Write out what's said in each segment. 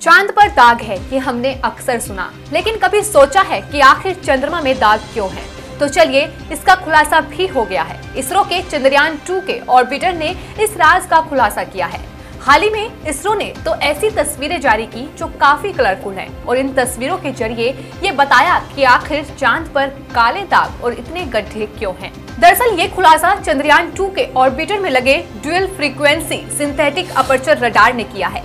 चाँद पर दाग है, ये हमने अक्सर सुना। लेकिन कभी सोचा है कि आखिर चंद्रमा में दाग क्यों है? तो चलिए, इसका खुलासा भी हो गया है। इसरो के चंद्रयान 2 के ऑर्बिटर ने इस राज का खुलासा किया है। हाल ही में इसरो ने तो ऐसी तस्वीरें जारी की जो काफ़ी कलरफुल हैं और इन तस्वीरों के ज़रिए ये बताया कि आखिर चाँद पर काले दाग और इतने गड्ढे क्यों हैं। दरअसल ये खुलासा चंद्रयान 2 के ऑर्बिटर में लगे dual frequency synthetic aperture radar ने किया है।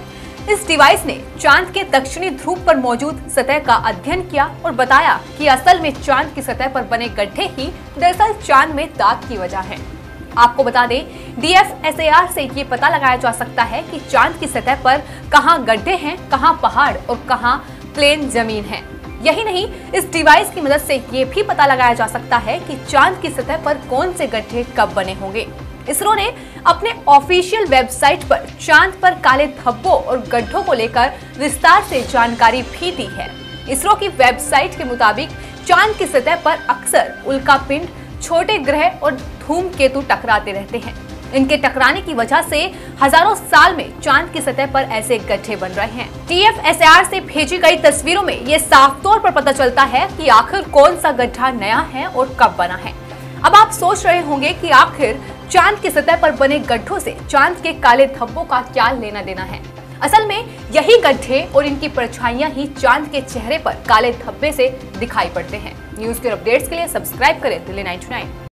इस डिवाइस ने चाँद के दक्षिणी ध्रुव पर मौजूद सतह का अध्ययन किया और बताया कि असल में चाँद की सतह पर बने गड्ढे ही दरअसल चाँद में दाग की वजह है। आपको बता दें डीएफएसएआर से ये पता लगाया जा सकता है कि चाँद की सतह पर कहाँ गड्ढे हैं, कहाँ पहाड़ और कहाँ प्लेन ज़मीन है। यही नहीं, इस डिवाइस की मदद से ये भी पता लगाया जा सकता है कि चाँद की सतह पर कौन से गड्ढे कब बने होंगे। इसरो ने अपने ऑफिशियल वेबसाइट पर चाँद पर काले धब्बों और गड्ढों को लेकर विस्तार से जानकारी भी दी है। इसरो की वेबसाइट के मुताबिक, चाँद की सतह पर अक्सर उल्का पिंड छोटे ग्रह और धूमकेतु टकराते रहते हैं। इनके टकराने की वजह से हज़ारों साल में चाँद की सतह पर ऐसे गड्ढे बन रहे हैं। टीएफएसआर से भेजी गई तस्वीरों में ये साफ़ तौर पर पता चलता है कि आखिर कौन सा गड्ढा नया है और कब बना है। अब आप सोच रहे होंगे कि आखिर चाँद की सतह पर बने गड्ढों से चाँद के काले धब्बों का क्या लेना देना है? असल में यही गड्ढे और इनकी परछाइयाँ ही चाँद के चेहरे पर काले धब्बे से दिखाई पड़ते हैं। न्यूज़ के अपडेट्स के लिए सब्सक्राइब करें दिल्ली 99